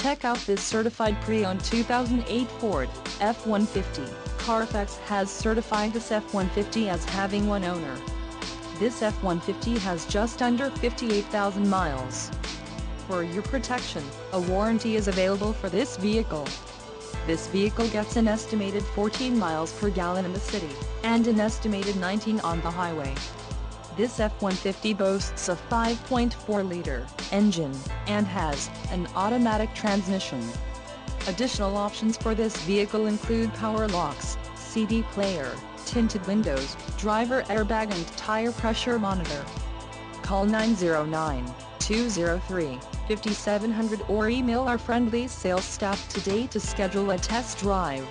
Check out this certified pre-owned 2008 Ford F-150. Carfax has certified this F-150 as having one owner. This F-150 has just under 58,000 miles. For your protection, a warranty is available for this vehicle. This vehicle gets an estimated 14 miles per gallon in the city, and an estimated 19 on the highway. This F-150 boasts a 5.4-liter engine, and has an automatic transmission. Additional options for this vehicle include power locks, CD player, tinted windows, driver airbag and tire pressure monitor. Call 909-203-5700 or email our friendly sales staff today to schedule a test drive.